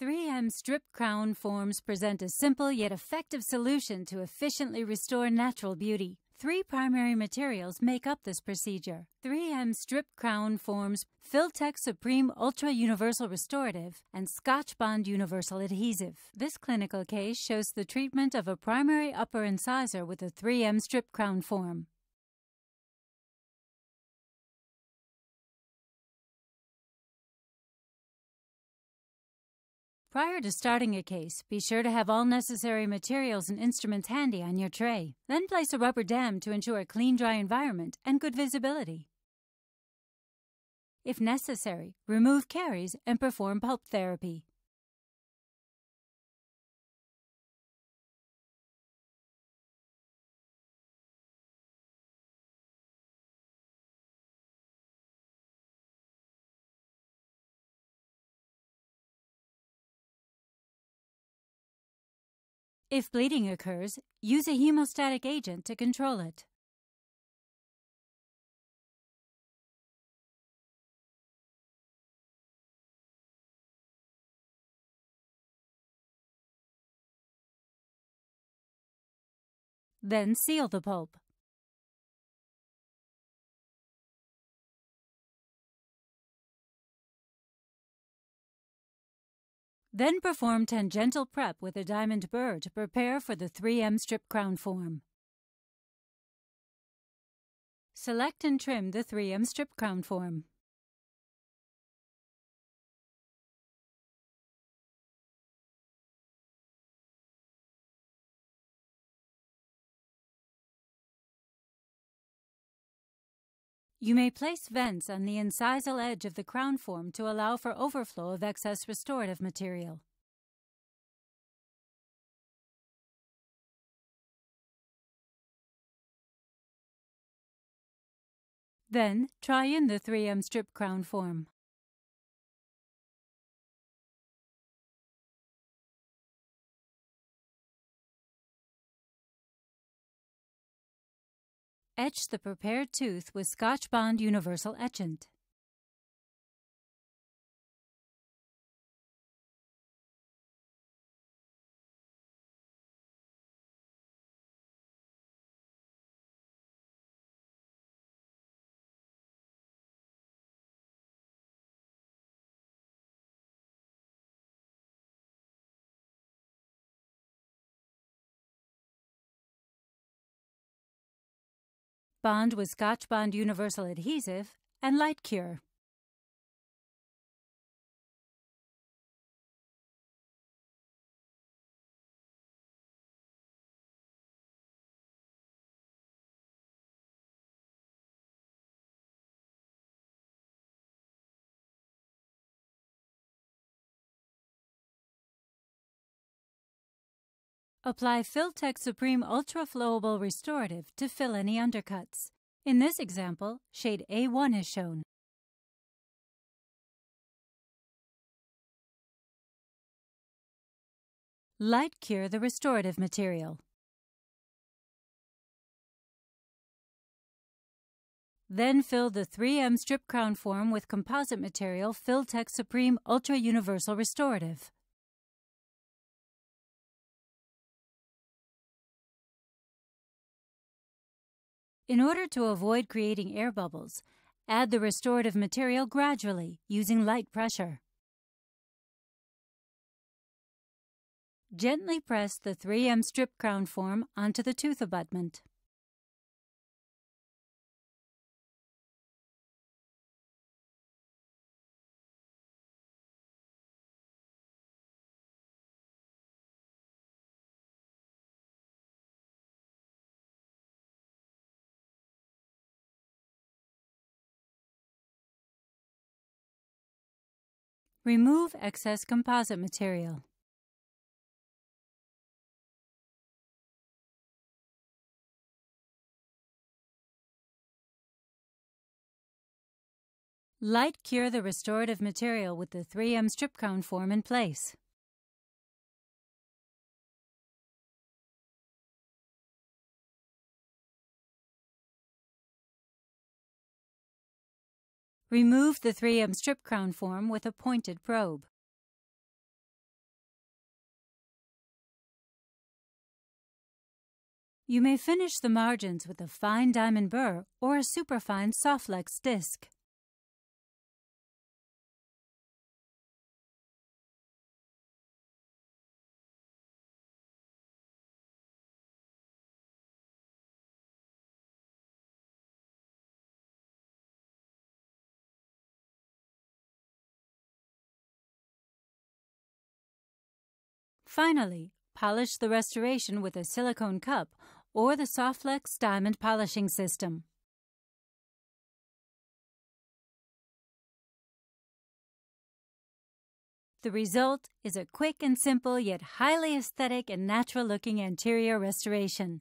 3M strip crown forms present a simple yet effective solution to efficiently restore natural beauty. Three primary materials make up this procedure. 3M Strip Crown forms Filtek Supreme Ultra Universal Restorative and Scotchbond Universal Adhesive. This clinical case shows the treatment of a primary upper incisor with a 3M Strip Crown form. Prior to starting a case, be sure to have all necessary materials and instruments handy on your tray. Then place a rubber dam to ensure a clean, dry environment and good visibility. If necessary, remove caries and perform pulp therapy. If bleeding occurs, use a hemostatic agent to control it. Then seal the pulp. Then perform tangential prep with a diamond burr to prepare for the 3M strip crown form. Select and trim the 3M strip crown form. You may place vents on the incisal edge of the crown form to allow for overflow of excess restorative material. Then, try in the 3M strip crown form. Etch the prepared tooth with Scotchbond Universal Etchant. Bond with Scotchbond Universal Adhesive, and Light Cure. Apply Filtek Supreme Ultra Flowable Restorative to fill any undercuts. In this example, shade A1 is shown. Light cure the restorative material. Then fill the 3M strip crown form with composite material Filtek Supreme Ultra Universal Restorative. In order to avoid creating air bubbles, add the restorative material gradually using light pressure. Gently press the 3M strip crown form onto the tooth abutment. Remove excess composite material. Light cure the restorative material with the 3M strip crown form in place. Remove the 3M strip crown form with a pointed probe. You may finish the margins with a fine diamond burr or a superfine Sof-Lex disc. Finally, polish the restoration with a silicone cup or the Sof-Lex diamond polishing system. The result is a quick and simple yet highly aesthetic and natural looking anterior restoration.